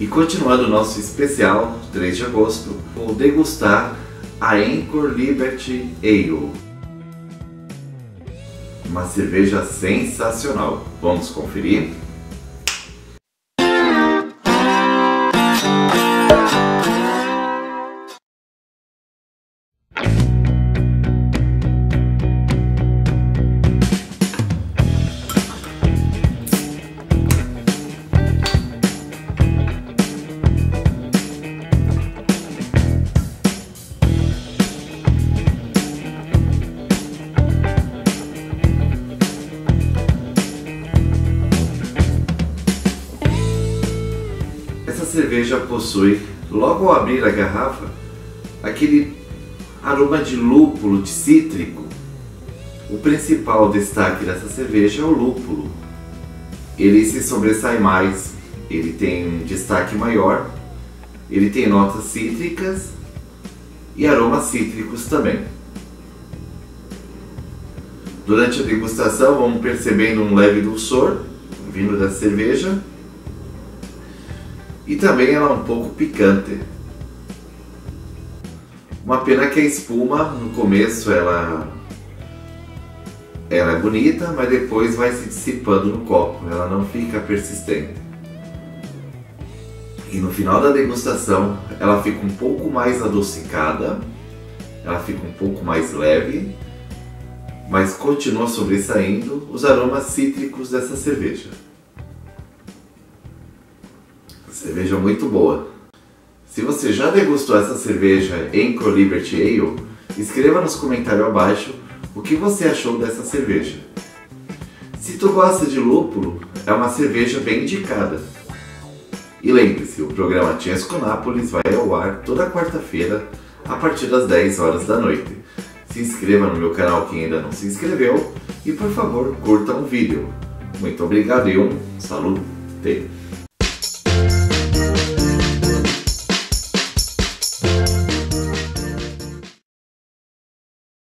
E continuando o nosso especial 3 de agosto, vou degustar a Anchor Liberty Ale. Uma cerveja sensacional. Vamos conferir? Cerveja possui, logo ao abrir a garrafa, aquele aroma de lúpulo, de cítrico. O principal destaque dessa cerveja é o lúpulo. Ele se sobressai mais, ele tem um destaque maior, ele tem notas cítricas e aromas cítricos também. Durante a degustação vamos percebendo um leve dulçor vindo da cerveja e também ela é um pouco picante. Uma pena que a espuma no começo ela ela é bonita, mas depois vai se dissipando no copo, ela não fica persistente. E no final da degustação ela fica um pouco mais adocicada, ela fica um pouco mais leve, mas continua sobressaindo os aromas cítricos dessa cerveja. Cerveja muito boa. Se você já degustou essa cerveja Anchor Liberty Ale, escreva nos comentários abaixo o que você achou dessa cerveja. Se tu gosta de lúpulo, é uma cerveja bem indicada. E lembre-se, o programa Tiesco Nápoles vai ao ar toda quarta-feira a partir das 10 horas da noite. Se inscreva no meu canal quem ainda não se inscreveu e por favor curta o vídeo. Muito obrigado e um salute!